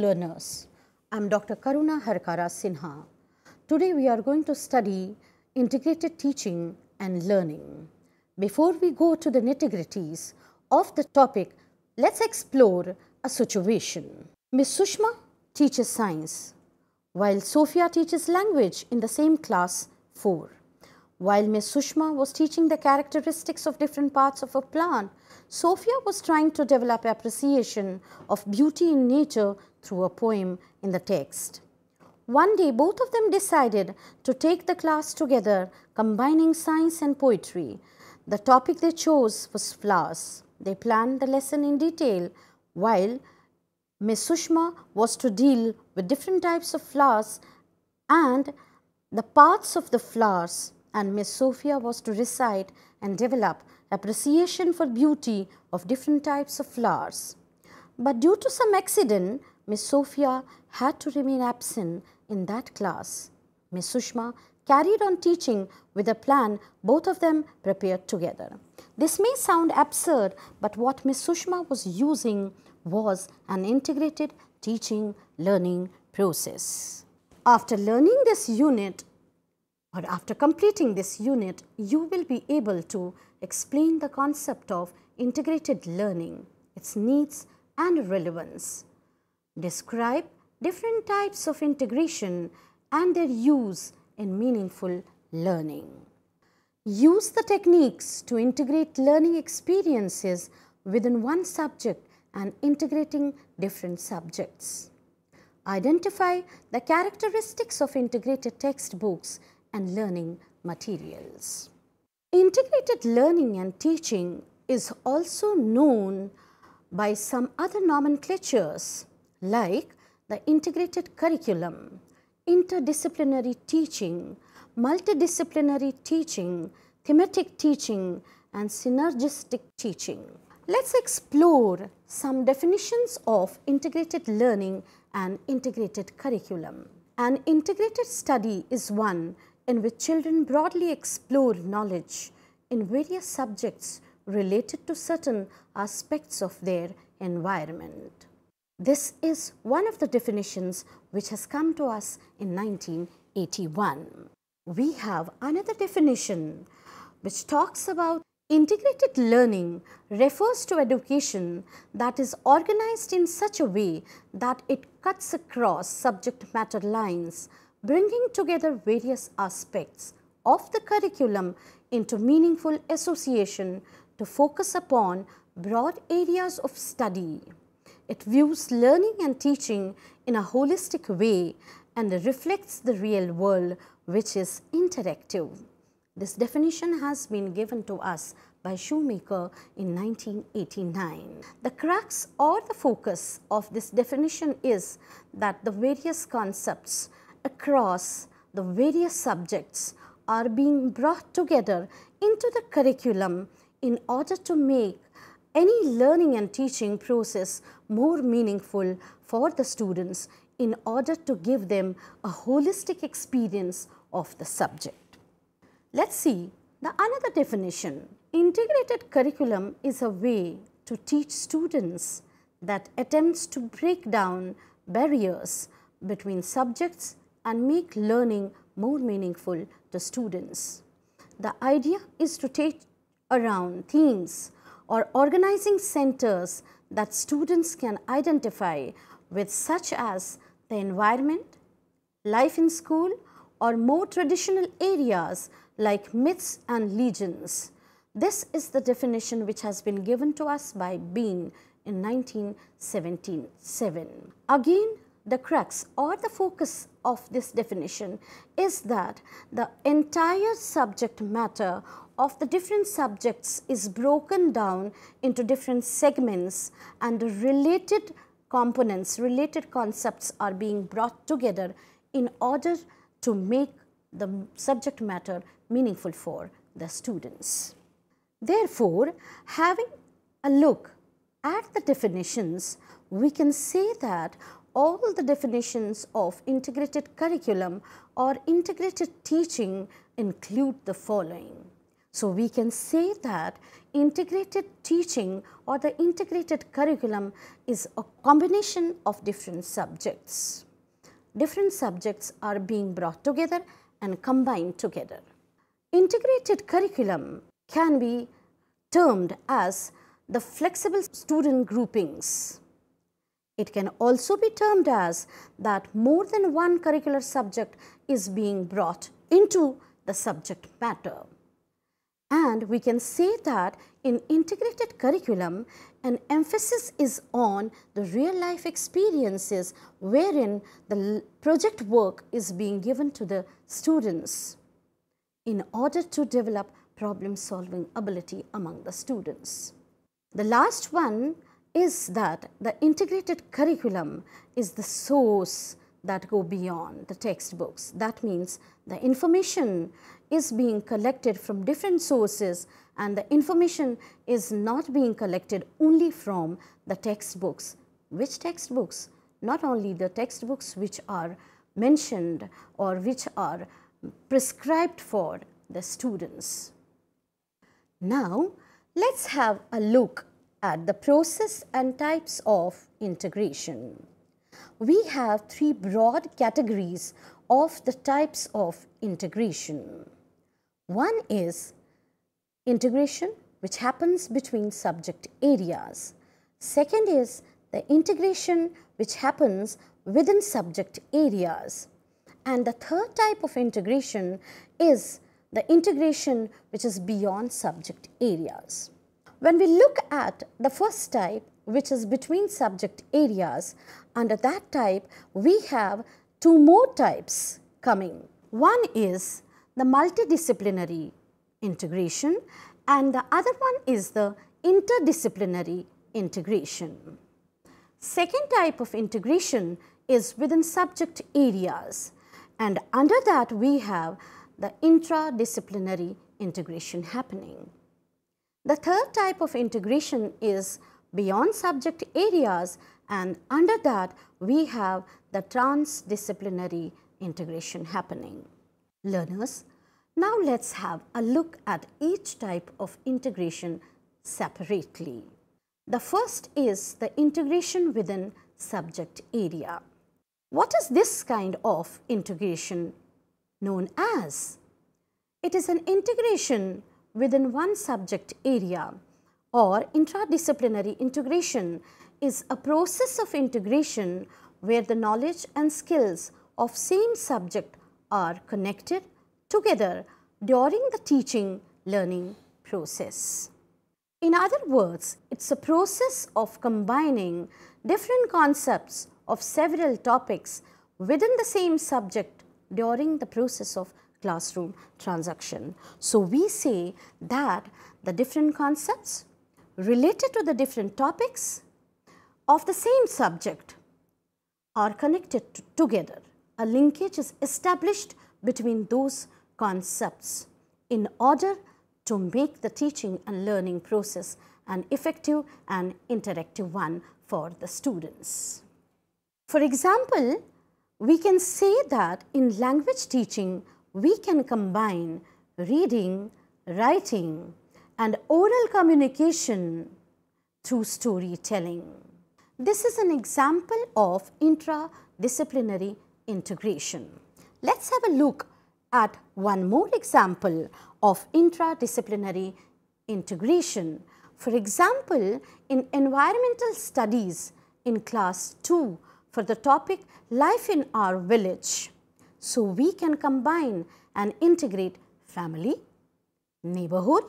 Learners, I am Dr. Karuna Harkara Sinha. Today we are going to study integrated teaching and learning. Before we go to the nitty-gritties of the topic, let's explore a situation. Miss Sushma teaches science, while Sophia teaches language in the same class 4. While Miss Sushma was teaching the characteristics of different parts of a plant, Sophia was trying to develop appreciation of beauty in nature through a poem in the text. One day, both of them decided to take the class together, combining science and poetry. The topic they chose was flowers. They planned the lesson in detail, while Miss Sushma was to deal with different types of flowers and the parts of the flowers and Miss Sophia was to recite and develop appreciation for beauty of different types of flowers. But due to some accident, Miss Sophia had to remain absent in that class. Miss Sushma carried on teaching with a plan both of them prepared together. This may sound absurd, but what Miss Sushma was using was an integrated teaching learning process. After learning this unit, or after completing this unit, you will be able to explain the concept of integrated learning, its needs and relevance. Describe different types of integration and their use in meaningful learning. Use the techniques to integrate learning experiences within one subject and integrating different subjects. Identify the characteristics of integrated textbooks and learning materials. Integrated learning and teaching is also known by some other nomenclatures like the integrated curriculum, interdisciplinary teaching, multidisciplinary teaching, thematic teaching and synergistic teaching. Let's explore some definitions of integrated learning and integrated curriculum. An integrated study is one in which children broadly explore knowledge in various subjects related to certain aspects of their environment. This is one of the definitions which has come to us in 1981. We have another definition which talks about integrated learning refers to education that is organized in such a way that it cuts across subject matter lines bringing together various aspects of the curriculum into meaningful association to focus upon broad areas of study. It views learning and teaching in a holistic way and reflects the real world which is interactive. This definition has been given to us by Shoemaker in 1989. The crux or the focus of this definition is that the various concepts across the various subjects are being brought together into the curriculum in order to make any learning and teaching process more meaningful for the students in order to give them a holistic experience of the subject. Let's see the another definition. Integrated curriculum is a way to teach students that attempts to break down barriers between subjects and make learning more meaningful to students. The idea is to take around themes or organizing centers that students can identify with such as the environment, life in school or more traditional areas like myths and legends. This is the definition which has been given to us by Bean in 1977. Again, the crux or the focus of this definition is that the entire subject matter of the different subjects is broken down into different segments and related components, related concepts are being brought together in order to make the subject matter meaningful for the students. Therefore, having a look at the definitions, we can say that all the definitions of integrated curriculum or integrated teaching include the following. So, we can say that integrated teaching or the integrated curriculum is a combination of different subjects. Different subjects are being brought together and combined together. Integrated curriculum can be termed as the flexible student groupings. It can also be termed as that more than one curricular subject is being brought into the subject matter. And we can say that in integrated curriculum, an emphasis is on the real life experiences wherein the project work is being given to the students in order to develop problem solving ability among the students. The last one is that the integrated curriculum is the source that go beyond the textbooks. That means the information is being collected from different sources and the information is not being collected only from the textbooks. Which textbooks? Not only the textbooks which are mentioned or which are prescribed for the students. Now, let us have a look at the process and types of integration. We have three broad categories of the types of integration. One is integration which happens between subject areas. Second is the integration which happens within subject areas. And the third type of integration is the integration which is beyond subject areas. When we look at the first type which is between subject areas, under that type we have two more types coming. One is the multidisciplinary integration and the other one is the interdisciplinary integration. Second type of integration is within subject areas and under that we have the intradisciplinary integration happening. The third type of integration is beyond subject areas and under that we have the transdisciplinary integration happening. Learners, now let us have a look at each type of integration separately. The first is the integration within subject area. What is this kind of integration known as? It is an integration within one subject area or intradisciplinary integration is a process of integration where the knowledge and skills of same subject are connected together during the teaching learning process. In other words, it is a process of combining different concepts of several topics within the same subject during the process of classroom transaction. So, we say that the different concepts related to the different topics of the same subject are connected together. A linkage is established between those concepts in order to make the teaching and learning process an effective and interactive one for the students. For example, we can say that in language teaching, we can combine reading, writing and oral communication through storytelling. This is an example of intradisciplinary integration. Let's have a look at one more example of intradisciplinary integration. For example, in environmental studies in class 2 for the topic life in our village. So, we can combine and integrate family, neighborhood,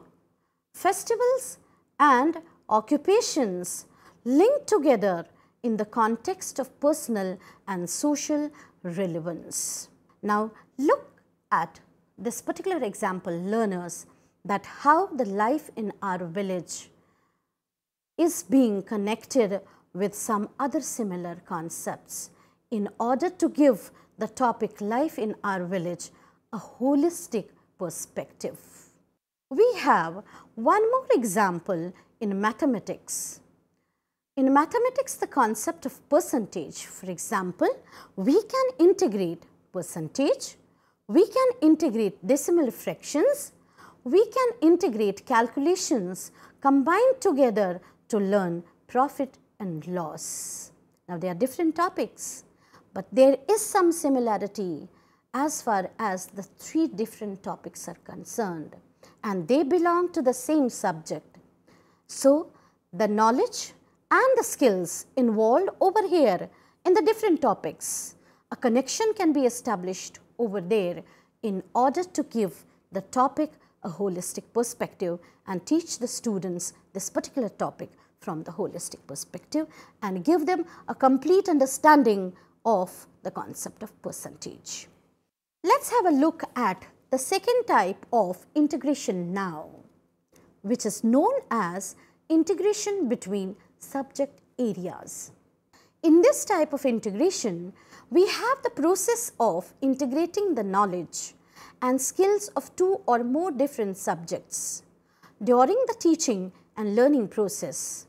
festivals and occupations linked together in the context of personal and social relevance. Now, look at this particular example learners that how the life in our village is being connected with some other similar concepts in order to give the topic life in our village a holistic perspective. We have one more example in mathematics. In mathematics, the concept of percentage, for example, we can integrate percentage, we can integrate decimal fractions, we can integrate calculations combined together to learn profit and loss. Now, they are different topics, but there is some similarity as far as the three different topics are concerned and they belong to the same subject. So, the knowledge and the skills involved over here in the different topics, a connection can be established over there in order to give the topic a holistic perspective and teach the students this particular topic from the holistic perspective and give them a complete understanding of the concept of percentage. Let us have a look at the second type of integration now, which is known as integration between subject areas. In this type of integration, we have the process of integrating the knowledge and skills of two or more different subjects during the teaching and learning process,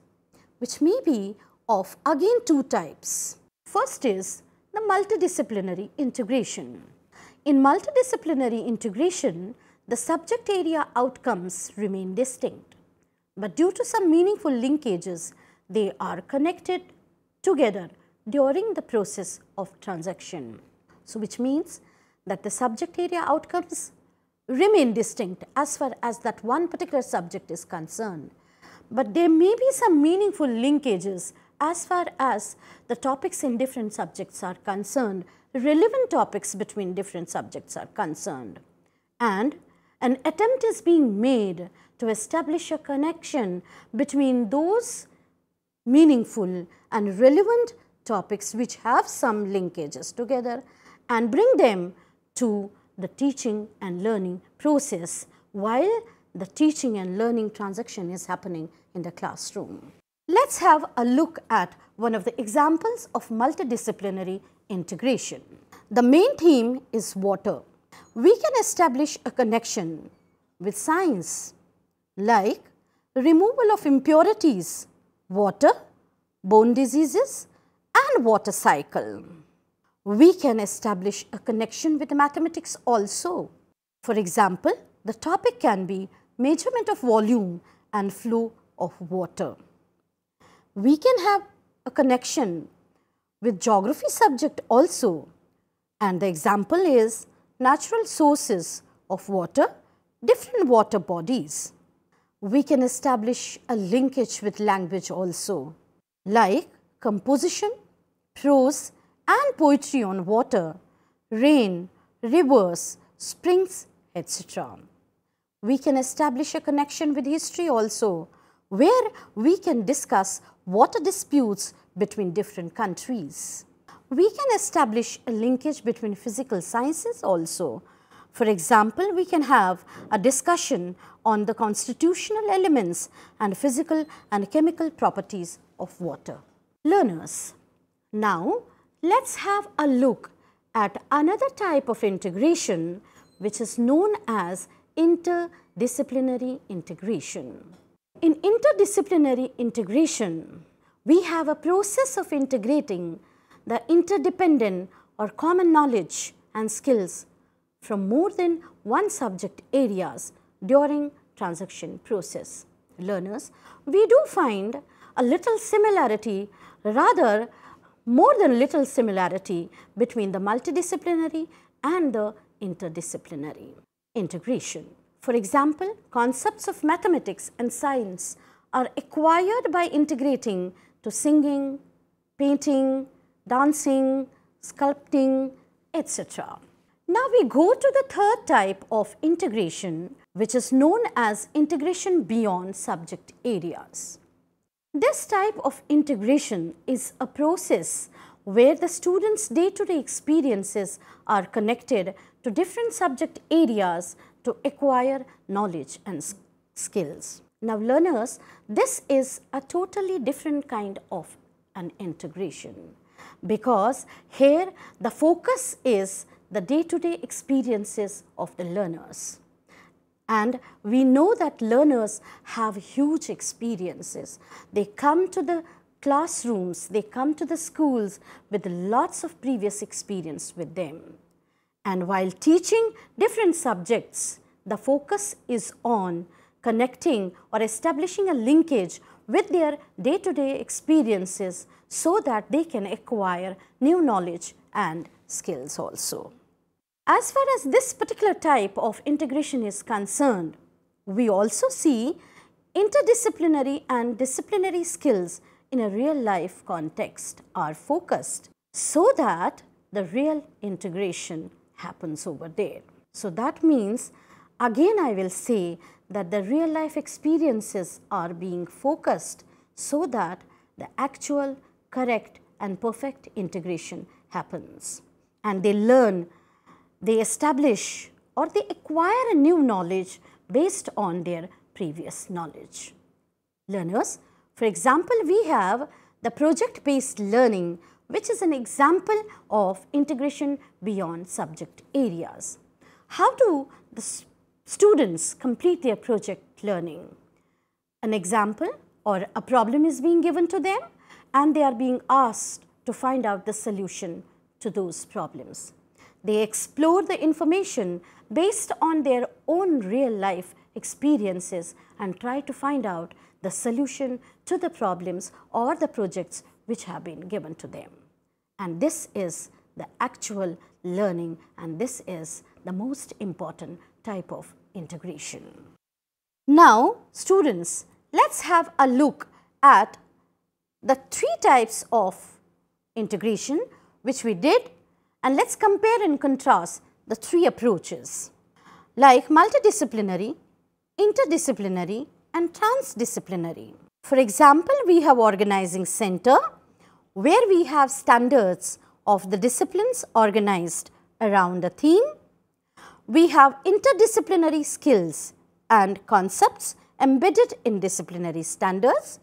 which may be of again two types. First is the multidisciplinary integration. In multidisciplinary integration, the subject area outcomes remain distinct, but due to some meaningful linkages, they are connected together during the process of transaction. So, which means that the subject area outcomes remain distinct as far as that one particular subject is concerned. But there may be some meaningful linkages as far as the topics in different subjects are concerned, relevant topics between different subjects are concerned. And an attempt is being made to establish a connection between those meaningful and relevant topics which have some linkages together and bring them to the teaching and learning process while the teaching and learning transaction is happening in the classroom. Let us have a look at one of the examples of multidisciplinary integration. The main theme is water. We can establish a connection with science like removal of impurities, water, bone diseases and water cycle we can establish a connection with mathematics also. For example, the topic can be measurement of volume and flow of water. We can have a connection with geography subject also and the example is natural sources of water, different water bodies. We can establish a linkage with language also like composition, prose and poetry on water, rain, rivers, springs, etc. We can establish a connection with history also, where we can discuss water disputes between different countries. We can establish a linkage between physical sciences also. For example, we can have a discussion on the constitutional elements and physical and chemical properties of water. Learners, now let us have a look at another type of integration which is known as interdisciplinary integration. In interdisciplinary integration, we have a process of integrating the interdependent or common knowledge and skills from more than one subject areas during transaction process. Learners, we do find a little similarity rather more than little similarity between the multidisciplinary and the interdisciplinary integration. For example, concepts of mathematics and science are acquired by integrating to singing, painting, dancing, sculpting, etc. Now we go to the third type of integration which is known as integration beyond subject areas. This type of integration is a process where the students' day-to-day -day experiences are connected to different subject areas to acquire knowledge and skills. Now learners, this is a totally different kind of an integration because here the focus is the day-to-day -day experiences of the learners. And we know that learners have huge experiences. They come to the classrooms, they come to the schools with lots of previous experience with them. And while teaching different subjects, the focus is on connecting or establishing a linkage with their day-to-day -day experiences so that they can acquire new knowledge and skills also. As far as this particular type of integration is concerned, we also see interdisciplinary and disciplinary skills in a real life context are focused so that the real integration happens over there. So, that means again I will say that the real life experiences are being focused so that the actual correct and perfect integration happens and they learn, they establish or they acquire a new knowledge based on their previous knowledge. Learners, for example, we have the project based learning which is an example of integration beyond subject areas. How do the students complete their project learning? An example or a problem is being given to them and they are being asked to find out the solution to those problems. They explore the information based on their own real life experiences and try to find out the solution to the problems or the projects which have been given to them. And this is the actual learning and this is the most important type of integration. Now, students, let's have a look at the three types of integration which we did and let's compare and contrast the three approaches like multidisciplinary, interdisciplinary and transdisciplinary. For example, we have organizing center where we have standards of the disciplines organized around a theme. We have interdisciplinary skills and concepts embedded in disciplinary standards.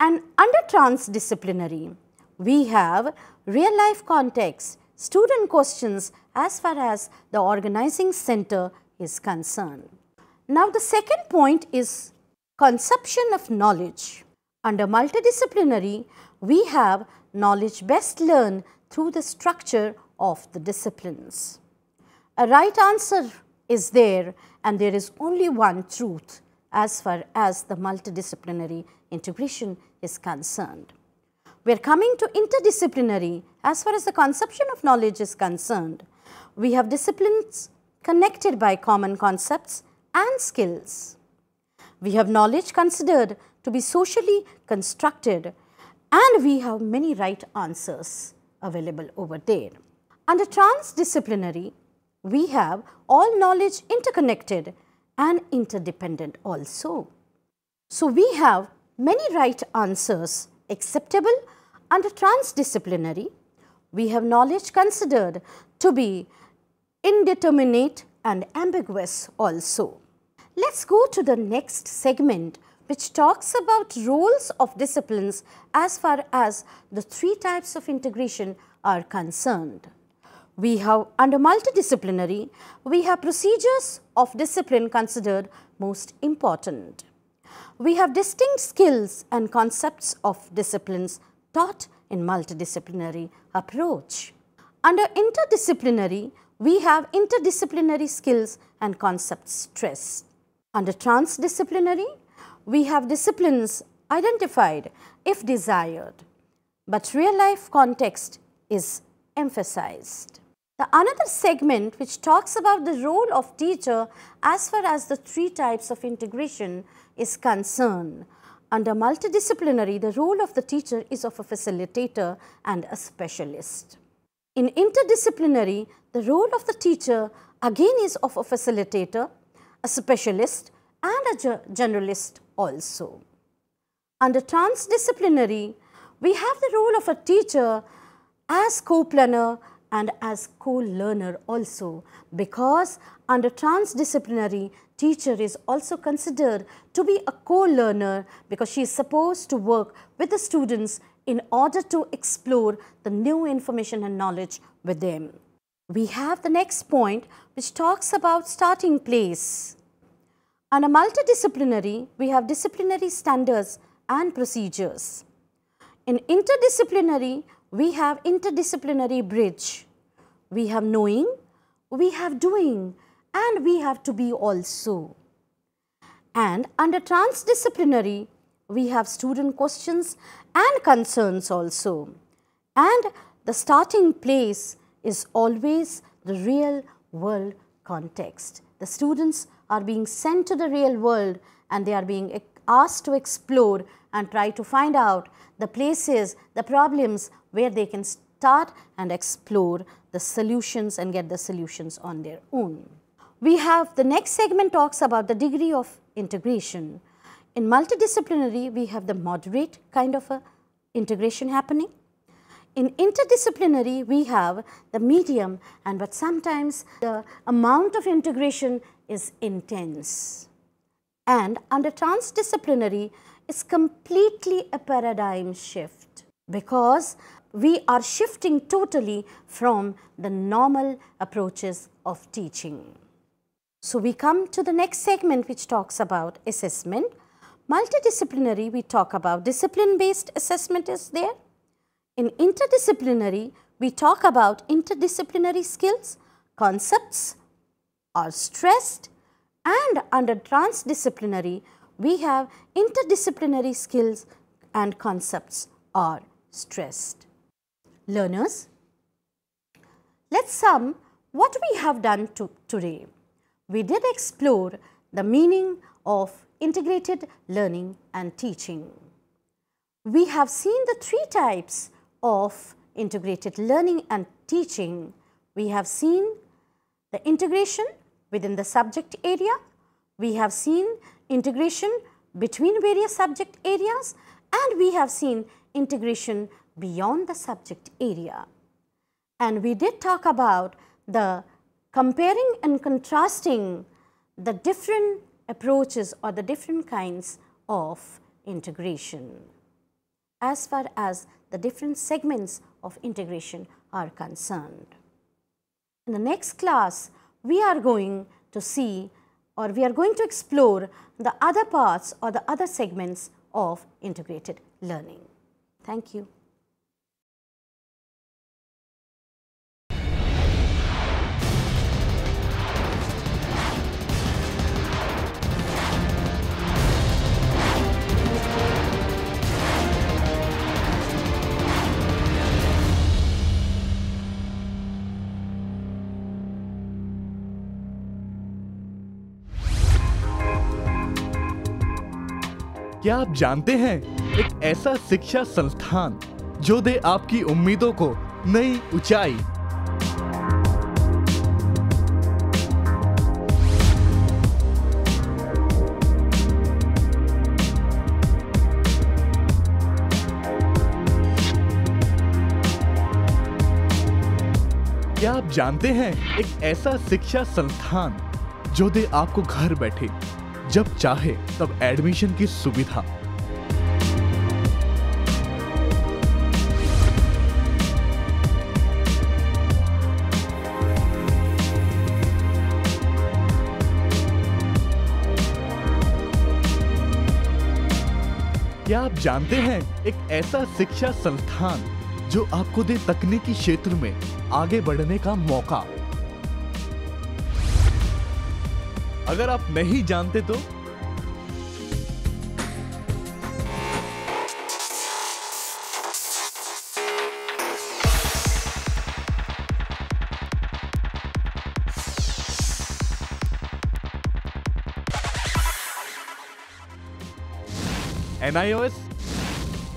And under transdisciplinary, we have real life context, student questions as far as the organizing center is concerned. Now, the second point is conception of knowledge. Under multidisciplinary, we have knowledge best learned through the structure of the disciplines. A right answer is there and there is only one truth as far as the multidisciplinary integration is concerned. We are coming to interdisciplinary as far as the conception of knowledge is concerned. We have disciplines connected by common concepts and skills. We have knowledge considered to be socially constructed and we have many right answers available over there. Under transdisciplinary, we have all knowledge interconnected and interdependent also. So, we have many right answers acceptable under transdisciplinary, we have knowledge considered to be indeterminate and ambiguous also. Let's go to the next segment which talks about roles of disciplines as far as the three types of integration are concerned. We have under multidisciplinary, we have procedures of discipline considered most important. We have distinct skills and concepts of disciplines taught in multidisciplinary approach. Under interdisciplinary, we have interdisciplinary skills and concepts stressed. Under transdisciplinary, we have disciplines identified if desired, but real life context is emphasized. The another segment which talks about the role of teacher as far as the three types of integration is concerned under multidisciplinary, the role of the teacher is of a facilitator and a specialist. In interdisciplinary, the role of the teacher again is of a facilitator, a specialist and a generalist also. Under transdisciplinary, we have the role of a teacher as co-planner and as co-learner also because under transdisciplinary teacher is also considered to be a co-learner because she is supposed to work with the students in order to explore the new information and knowledge with them. We have the next point which talks about starting place. A multidisciplinary, we have disciplinary standards and procedures. In interdisciplinary, we have interdisciplinary bridge. We have knowing, we have doing and we have to be also. And under transdisciplinary, we have student questions and concerns also. And the starting place is always the real world context. The students are being sent to the real world and they are being asked to explore and try to find out the places, the problems where they can start and explore the solutions and get the solutions on their own. We have the next segment talks about the degree of integration. In multidisciplinary, we have the moderate kind of a integration happening. In interdisciplinary, we have the medium and but sometimes the amount of integration is intense. And under transdisciplinary, it's completely a paradigm shift because we are shifting totally from the normal approaches of teaching. So, we come to the next segment which talks about assessment. Multidisciplinary, we talk about discipline based assessment is there. In interdisciplinary, we talk about interdisciplinary skills, concepts are stressed and under transdisciplinary, we have interdisciplinary skills and concepts are stressed. Learners, let's sum what we have done to today. We did explore the meaning of integrated learning and teaching. We have seen the three types of integrated learning and teaching. We have seen the integration within the subject area. We have seen integration between various subject areas and we have seen integration beyond the subject area. And we did talk about the comparing and contrasting the different approaches or the different kinds of integration as far as the different segments of integration are concerned. In the next class, we are going to see or we are going to explore the other parts or the other segments of integrated learning. Thank you. क्या आप जानते हैं एक ऐसा शिक्षा संस्थान जो दे आपकी उम्मीदों को नई ऊंचाई? क्या आप जानते हैं एक ऐसा शिक्षा संस्थान जो दे आपको घर बैठे जब चाहे तब एडमिशन की सुविधा। क्या आप जानते हैं एक ऐसा शिक्षा संस्थान जो आपको दे तकनीकी क्षेत्र में आगे बढ़ने का मौका? अगर आप नहीं जानते तो NIOS,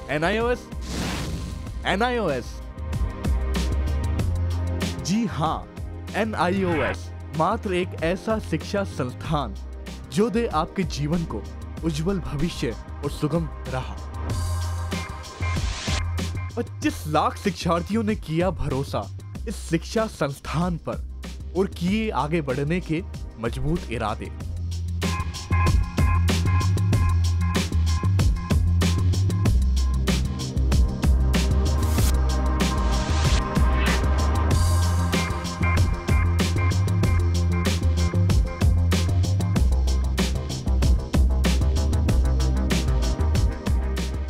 NIOS, NIOS. जी हाँ NIOS मात्र एक ऐसा शिक्षा संस्थान जो दे आपके जीवन को उज्जवल भविष्य और सुगम रहा। पच्चीस लाख शिक्षार्थियों ने किया भरोसा इस शिक्षा संस्थान पर और किए आगे बढ़ने के मज़बूत इरादे।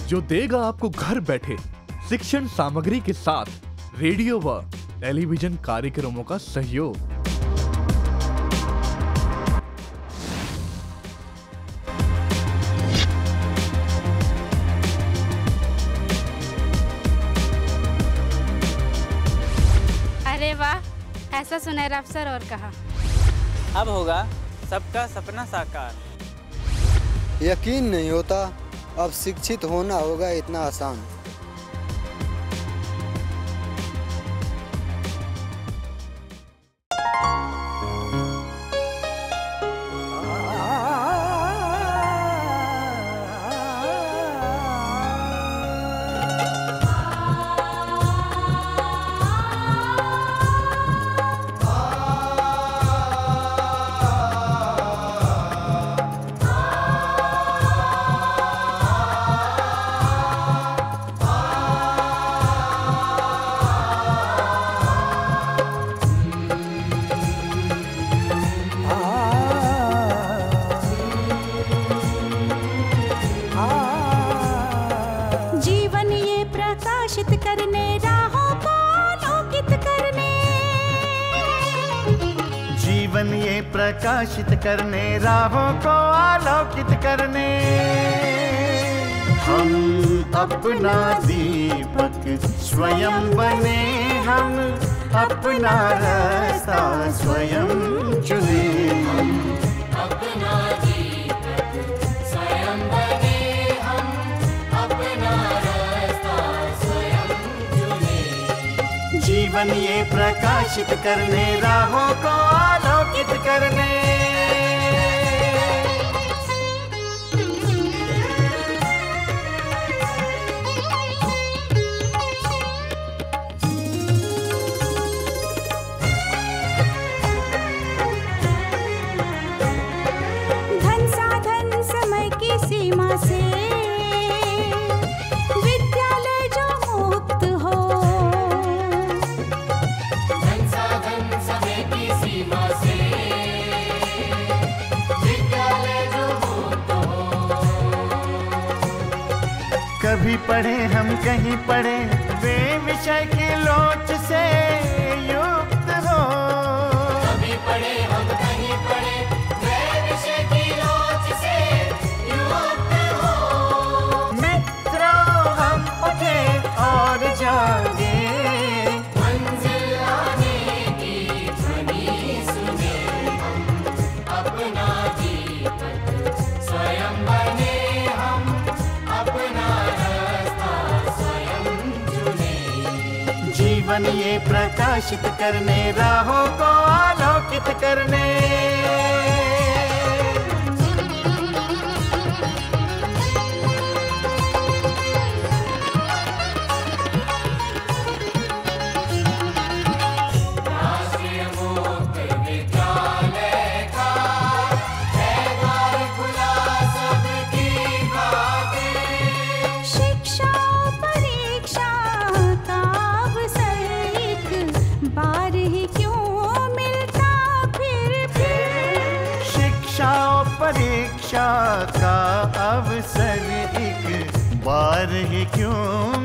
जो देगा आपको घर बैठे शिक्षण सामग्री के साथ रेडियो व टेलीविज़न कार्यक्रमों का सहयोग। अरे वाह ऐसा सुनहरा अफसर और कहा। अब होगा सबका सपना साकार। यकीन नहीं होता अब शिक्षित होना होगा इतना आसान। करने, राहों को आलोकित करने। हम अपना दीपक स्वयं बने, हम अपना रास्ता स्वयं चुने। जीवन ये प्रकाशित करने राहों को आलोकित करने। कभी पढ़े हम कहीं पढ़े। वे विषय जीवन प्रकाशित करने राहों को आलोकित करने। परीक्षा का अवसर एक बार ही क्यों